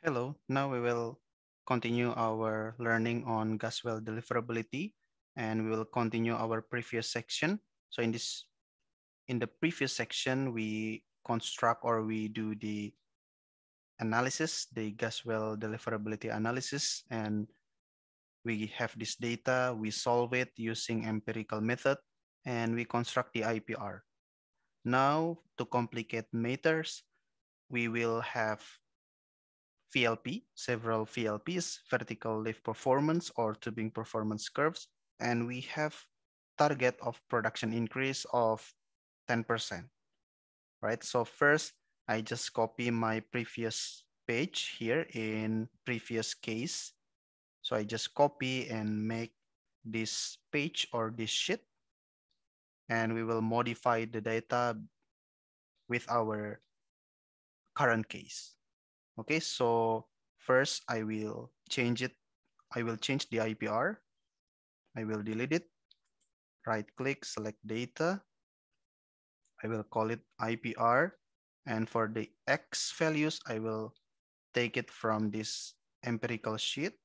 Hello, now we will continue our learning on gas well deliverability and we will continue our previous section. So in this, in the previous section, we construct or we do the analysis, the gas well deliverability analysis, and we have this data, we solve it using empirical method, and we construct the IPR. Now, to complicate matters, we will have VLP, several VLPs, vertical lift performance or tubing performance curves, and we have target of production increase of 10%, right? So first, I just copy my previous page here in previous case. So I just copy and make this page or this sheet, and we will modify the data with our current case. Okay, so first I will change it. I will change the IPR. I will delete it. Right click, select data. I will call it IPR. And for the X values, I will take it from this empirical sheet,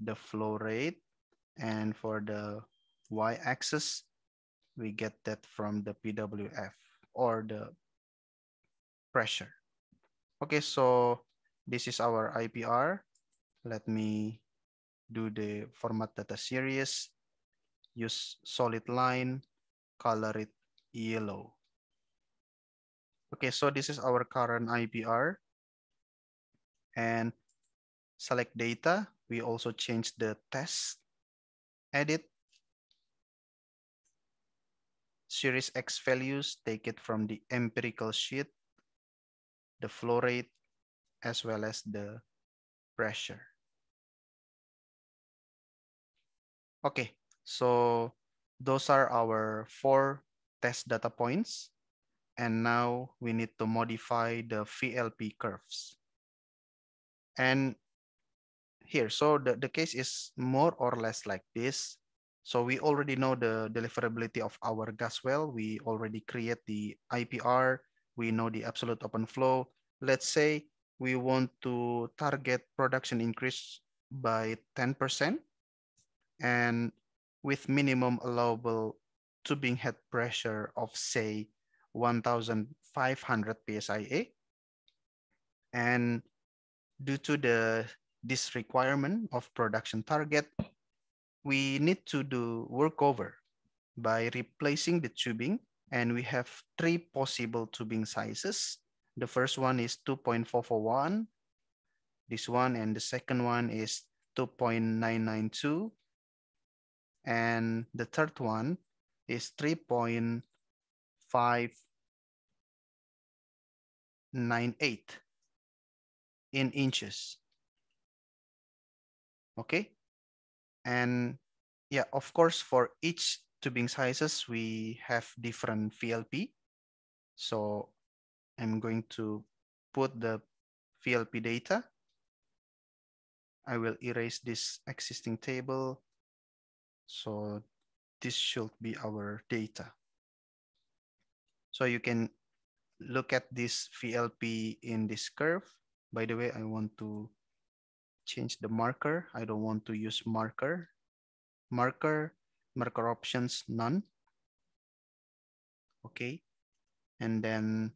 the flow rate. And for the Y axis, we get that from the PWF or the pressure. Okay, so this is our IPR. Let me do the format data series. Use solid line, color it yellow. Okay, so this is our current IPR. And select data. We also change the test, edit, series X values, take it from the empirical sheet, the flow rate, as well as the pressure. Okay, so those are our four test data points. And now we need to modify the VLP curves. And here, so the, the case is more or less like this. So we already know the deliverability of our gas well. We already create the IPR. We know the absolute open flow. Let's say we want to target production increase by 10% and with minimum allowable tubing head pressure of say 1,500 PSIA. And due to the this requirement of production target, we need to do workover by replacing the tubing and we have three possible tubing sizes the first one is 2.441. This one and the second one is 2.992. And the third one is 3.598 in inches. Okay. And yeah, of course, for each tubing sizes, we have different VLP. So I'm going to put the VLP data. I will erase this existing table. So this should be our data. So you can look at this VLP in this curve. By the way, I want to change the marker. I don't want to use marker. Marker, marker options, none. Okay. And then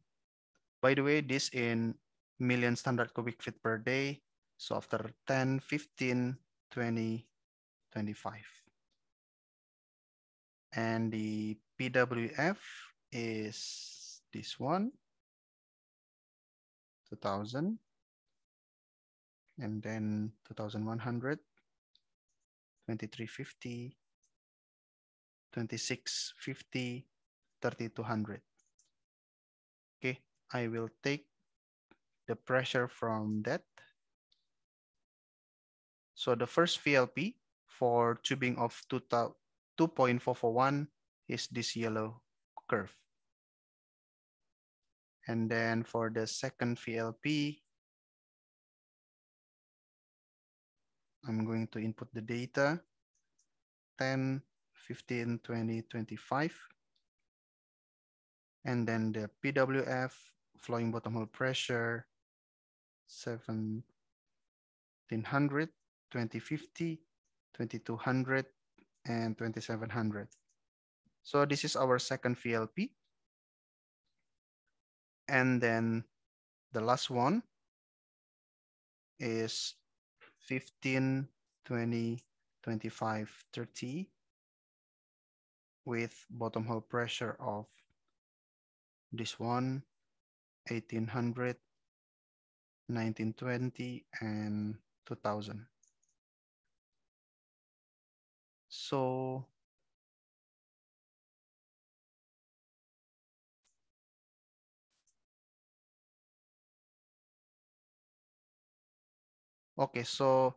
by the way, this in million standard cubic feet per day. So after 10, 15, 20, 25. And the PWF is this one, 2000. And then 2100, 2350, 2650, 3200. Okay. I will take the pressure from that. So the first VLP for tubing of 2.441 is this yellow curve. And then for the second VLP, I'm going to input the data 10, 15, 20, 25. And then the PWF flowing bottom hole pressure, 7 1800, 2050, 2200, and 2700. So this is our second VLP. And then the last one is 15, 20, 25, 30 with bottom hole pressure of this one, 1800, 1920, and 2000. So Okay, so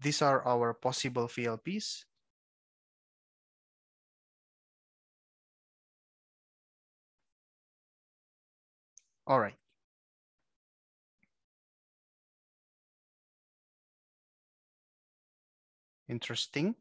these are our possible VLPs. All right. Interesting.